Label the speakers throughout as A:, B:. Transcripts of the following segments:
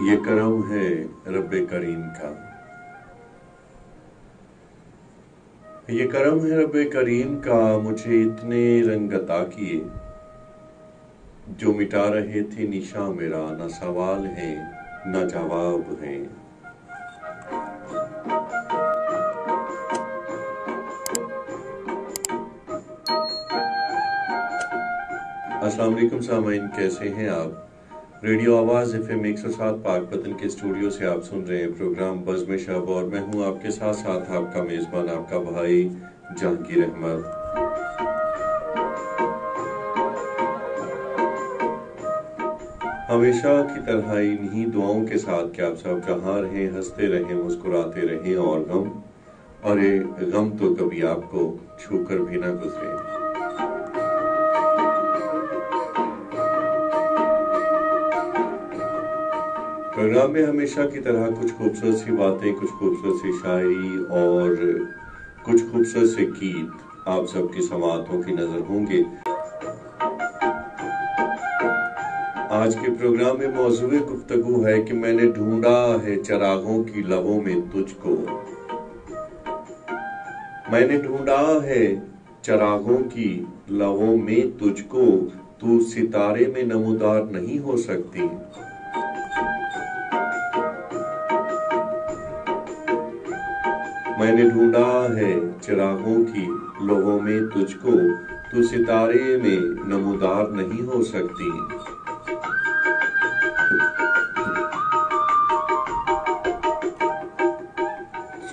A: ये करम है रब करीम का। ये करम है रब करीम का, मुझे इतने रंग अता किए, जो मिटा रहे थे निशा मेरा, न सवाल है, न जवाब है। अस्सलाम वालेकुम सामाइन कैसे हैं आप? रेडियो आवाज़ एफ़ एम एक सौ सात पाकपतन के स्टूडियो से आप सुन रहे हैं प्रोग्राम बज़म शब और मैं हूँ आपके साथ साथ आपका मेजबान, आपका भाई जहांगीर अहमद। हमेशा की तरह इन्हीं दुआओं के साथ कि आप सब जहाँ रहें, हँसते रहें, मुस्कुराते रहें और गम ये गम तो कभी आपको छूकर भी ना गुजरे। प्रोग्राम में हमेशा की तरह। कुछ खूबसूरत सी बातें, कुछ खूबसूरत सी शायरी और कुछ खूबसूरत से गीत आप सबकी समातों की नज़र होंगे। आज के प्रोग्राम में मौजूद गुफ्तगु है कि मैंने ढूंढा है चरागों की लबों में तुझको। मैंने ढूंढा है चरागों की लबों में तुझको। तू सितारे में नमोदार नहीं हो सकती। मैंने ढूंढा है चिरागों की, लोगों में तुझको। तू सितारे में नमोदार नहीं हो सकती।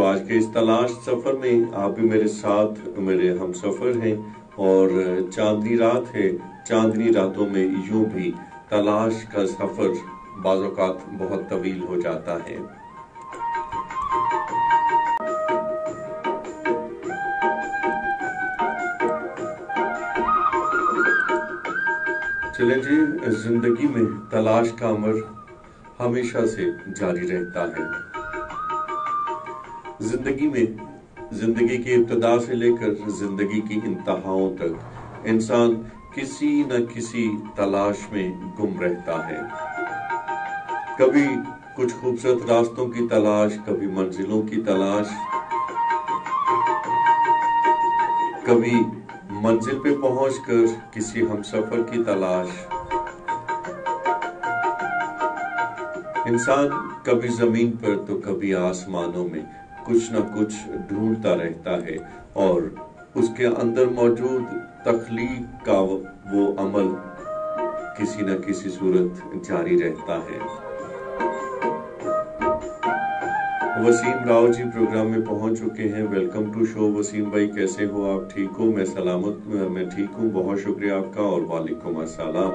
A: आज के इस तलाश सफ़र में आप भी मेरे साथ, मेरे हम सफ़र हैं और चांदनी रात है, चांदनी रातों में यूँ भी तलाश का सफ़र बाज़ात बहुत तवील हो जाता है। चले जी ज़िंदगी में तलाश का अमर हमेशा से जारी रहता है। ज़िंदगी में ज़िंदगी की इब्तदा से लेकर ज़िंदगी की इंतहाओं तक इंसान किसी न किसी तलाश में गुम रहता है। कभी कुछ खूबसूरत रास्तों की तलाश, कभी मंजिलों की तलाश, कभी मंजिल पे पहुंचकर किसी हमसफर की तलाश। इंसान कभी ज़मीन पर तो कभी आसमानों में कुछ न कुछ ढूंढता रहता है और उसके अंदर मौजूद तखलीक का वो अमल किसी न किसी सूरत जारी रहता है। वसीम राव जी प्रोग्राम में पहुँच चुके हैं। वेलकम टू शो वसीम भाई, कैसे हो? आप ठीक हो? मैं सलामत, मैं ठीक हूँ। बहुत शुक्रिया आपका और वालेकुम अस्सलाम।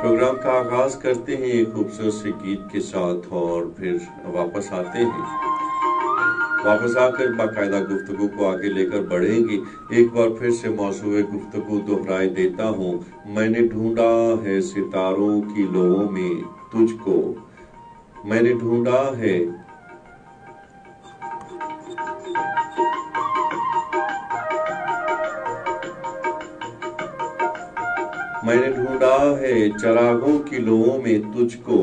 A: प्रोग्राम का आगाज़ करते हैं एक खूबसूरत से गीत के साथ और फिर वापस आते हैं। वापस आकर बाकायदा गुफ्तगु को आगे लेकर बढ़ेंगे। एक बार फिर से मौसू गुफ्तगु दोहराए देता हूँ। मैंने ढूंढा है सितारों की लोगों में तुझको। मैंने ढूंढा है। मैंने ढूंढा है चरागों की लोगों में तुझको।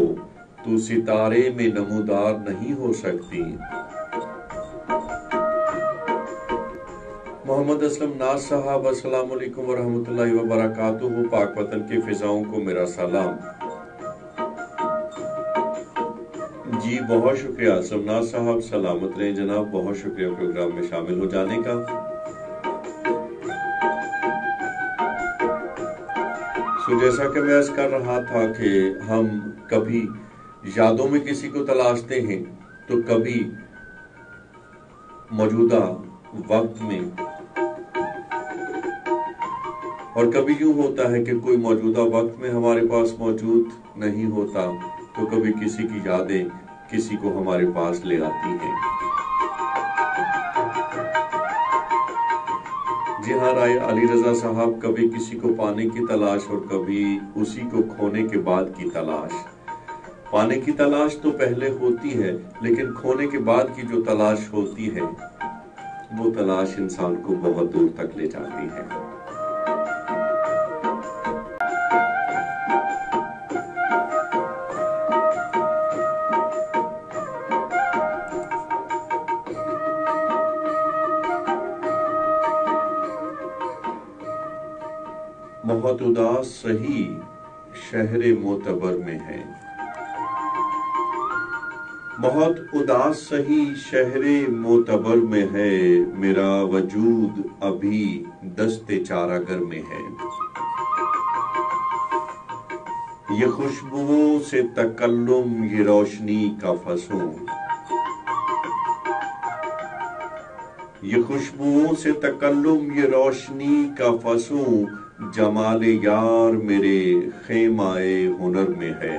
A: तू सितारे में नमोदार नहीं हो सकती। मोहम्मद असलम नाज साहब, अस्सलाम वालेकुम वरहमतुल्लाहि व पाक वतन के फिजाओं को मेरा सलाम। जी, बहुत शुक्रिया असलम नाज साहब। सलामत रहे जनाब, बहुत शुक्रिया प्रोग्राम में शामिल हो जाने का। सो, जैसा कि मैं कर रहा था कि हम कभी यादों में किसी को तलाशते हैं तो कभी मौजूदा वक्त में और कभी यूँ होता है कि कोई मौजूदा वक्त में हमारे पास मौजूद नहीं होता तो कभी किसी की यादें किसी को हमारे पास ले आती हैं। जी हाँ राय अली रजा साहब, कभी किसी को पाने की तलाश और कभी उसी को खोने के बाद की तलाश। पाने की तलाश तो पहले होती है, लेकिन खोने के बाद की जो तलाश होती है, वो तलाश इंसान को बहुत दूर तक ले जाती है। बहुत उदास सही शहर मोतबर में है। बहुत उदास सही शहर मोतबर में है, मेरा वजूद अभी दस्ते चारागर में है। ये खुशबुओं से तकल्लुम, ये रोशनी का फसों। ये खुशबुओं से तकल्लुम, ये रोशनी का फसों। जमाल यार मेरे खेमाए हुनर में है।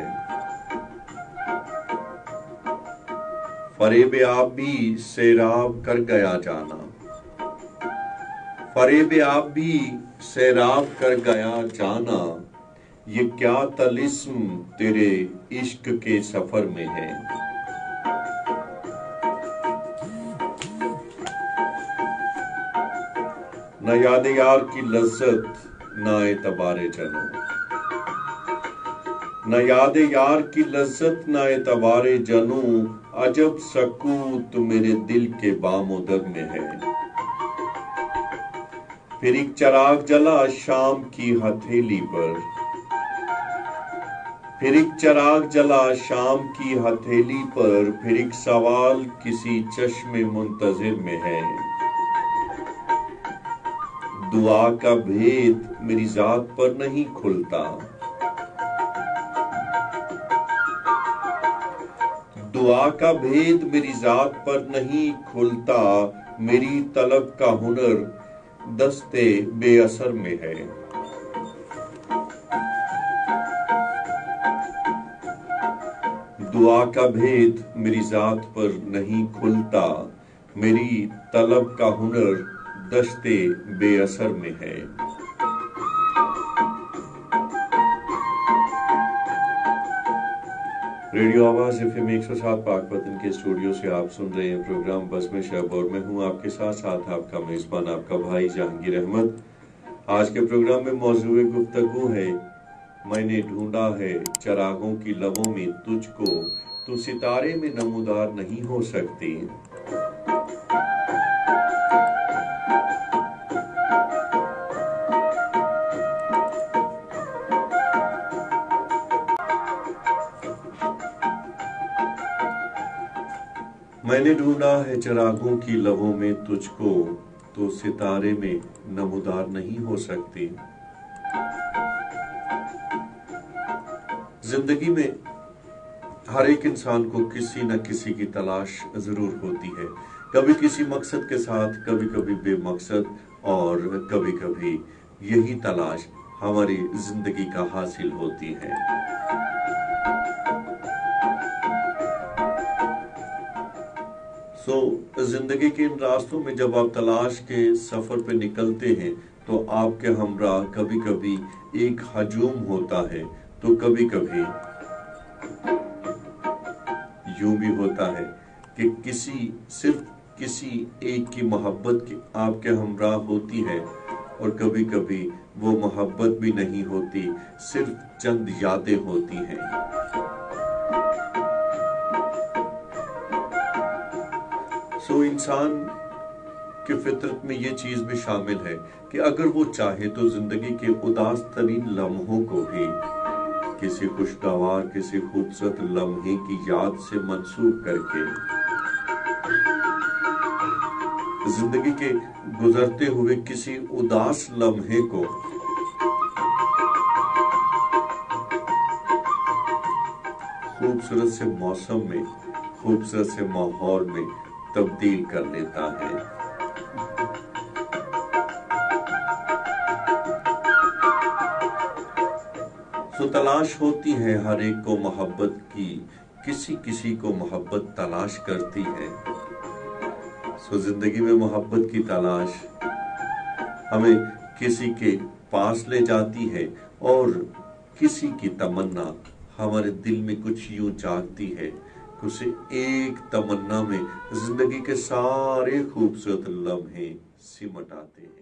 A: फरेब आप भी सैराब कर गया जाना। फरेब आप भी सैराब कर गया जाना, ये क्या तलिस्म तेरे इश्क के सफ़र में है। न याद यार की लज्जत न एतबारे जनो न याद यार की लज्जत, न एतबारे जनू। अजब सकूत मेरे दिल के बामोदर में है। फिर एक चराग जला शाम की हथेली पर। फिर एक चराग जला शाम की हथेली पर। फिर एक सवाल किसी चश्मे मुंतजिर में है। दुआ का भेद मेरी जात पर नहीं खुलता। दुआ का भेद मेरी जात पर नहीं खुलता, मेरी तलब का हुनर दस्ते बेअसर में है। दुआ का भेद मेरी जात पर नहीं खुलता, मेरी तलब का हुनर दस्ते बेअसर में है। रेडियो आवाज़ एफ़ एम एक सौ सात पाकपतन के स्टूडियो से आप सुन रहे हैं प्रोग्राम बस में शब और मैं हूँ आपके साथ साथ आपका मेजबान, आपका भाई जहांगीर अहमद। आज के प्रोग्राम में मौजूद गुफ्तगु है, मैंने ढूंढा है चरागों की लबों में तुझको तो सितारे में नमूदार नहीं हो सकती। मैंने ढूंढा है चिरागों की लबों में तुझको तो सितारे में नमोदार नहीं हो सकती। ज़िंदगी में हर एक इंसान को किसी न किसी की तलाश ज़रूर होती है। कभी किसी मकसद के साथ कभी कभी बेमकसद, और कभी कभी यही तलाश हमारी ज़िंदगी का हासिल होती है। सो so, ज़िंदगी के इन रास्तों में जब आप तलाश के सफ़र पे निकलते हैं तो आपके हमरा कभी कभी एक हजूम होता है तो कभी कभी यूँ भी होता है कि किसी सिर्फ़ किसी एक की मोहब्बत की आपके हमरा होती है और कभी कभी वो मोहब्बत भी नहीं होती सिर्फ़ चंद यादें होती हैं। इंसान की फितरत में ये चीज़ भी शामिल है कि अगर वो चाहे तो ज़िंदगी के उदास तरीन लम्हों को भी किसी खुशगवार, किसी खूबसूरत लम्हे की याद से मंसूब करके ज़िंदगी के गुजरते हुए किसी उदास लम्हे को खूबसूरत से मौसम में, खूबसूरत से माहौल में तब्दील कर लेता है। सो तलाश होती है हर एक को मोहब्बत की, किसी किसी को मोहब्बत तलाश करती है। सो ज़िंदगी में मोहब्बत की तलाश हमें किसी के पास ले जाती है और किसी की तमन्ना हमारे दिल में कुछ यूँ जागती है। उसे एक तमन्ना में ज़िंदगी के सारे खूबसूरत लम्हे सिमटाते हैं।